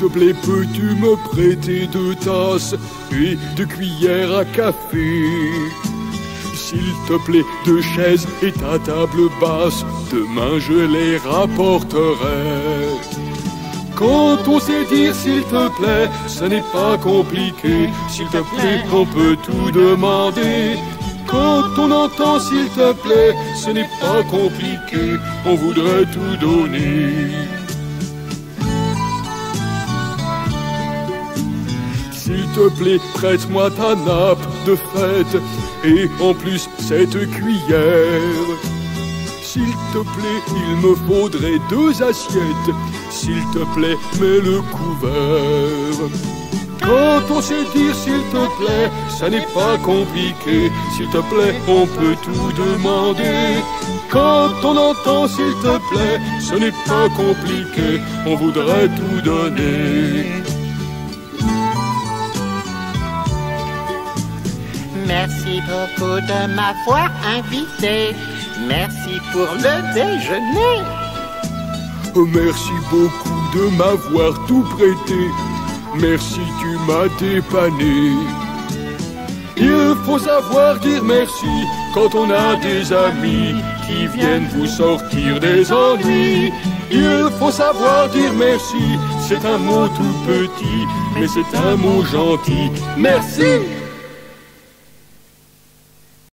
te plaît, peux-tu me prêter deux tasses et deux cuillères à café? S'il te plaît, deux chaises et ta table basse, demain je les rapporterai. Quand on sait dire s'il te plaît, ce n'est pas compliqué. S'il te plaît, on peut tout demander. Quand on entend s'il te plaît, ce n'est pas compliqué. On voudrait tout donner. Te plaît, prête-moi ta nappe de fête et en plus cette cuillère. S'il te plaît, il me faudrait deux assiettes. S'il te plaît, mets le couvert. Quand on sait dire s'il te plaît, ça n'est pas compliqué. S'il te plaît, on peut tout demander. Quand on entend s'il te plaît, ce n'est pas compliqué. On voudrait tout donner. Merci beaucoup de m'avoir invité. Merci pour le déjeuner. Oh, merci beaucoup de m'avoir tout prêté. Merci, tu m'as dépanné. Il faut savoir dire merci quand on a des amis qui viennent vous sortir des ennuis. Il faut savoir dire merci, c'est un mot tout petit, mais c'est un mot gentil. Merci.